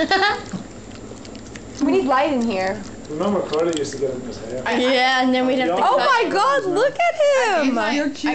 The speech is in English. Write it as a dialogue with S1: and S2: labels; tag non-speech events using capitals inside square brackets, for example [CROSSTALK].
S1: [LAUGHS] we need light in here.
S2: Remember Carter used to get in his hair?
S3: yeah, and then we'd have to.
S1: Oh my god, look at him!
S4: You're cute.